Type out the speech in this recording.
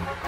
Um,